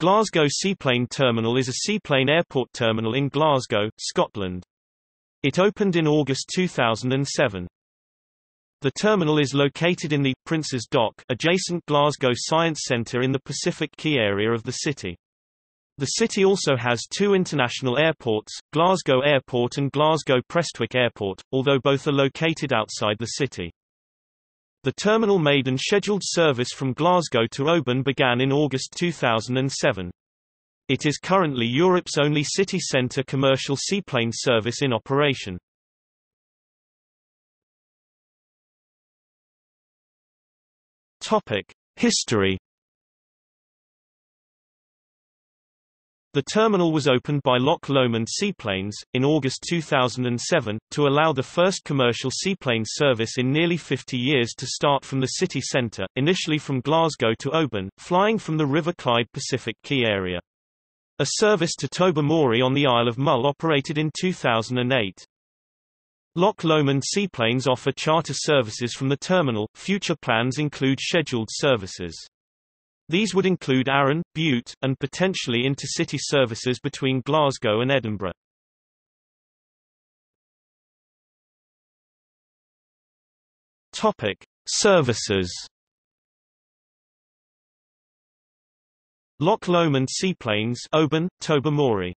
Glasgow Seaplane Terminal is a seaplane airport terminal in Glasgow, Scotland. It opened in August 2007. The terminal is located in the Princes Dock adjacent Glasgow Science Centre in the Pacific Quay area of the city. The city also has two international airports, Glasgow Airport and Glasgow Prestwick Airport, although both are located outside the city. The terminal made maiden scheduled service from Glasgow to Oban began in August 2007. It is currently Europe's only city centre commercial seaplane service in operation. History The terminal was opened by Loch Lomond Seaplanes, in August 2007, to allow the first commercial seaplane service in nearly 50 years to start from the city centre, initially from Glasgow to Oban, flying from the River Clyde Pacific Quay area. A service to Tobermory on the Isle of Mull operated in 2008. Loch Lomond Seaplanes offer charter services from the terminal, future plans include scheduled services. These would include Arran, Bute, and potentially intercity services between Glasgow and Edinburgh. Topic: Services. Loch Lomond Seaplanes, Oban, Tobermory.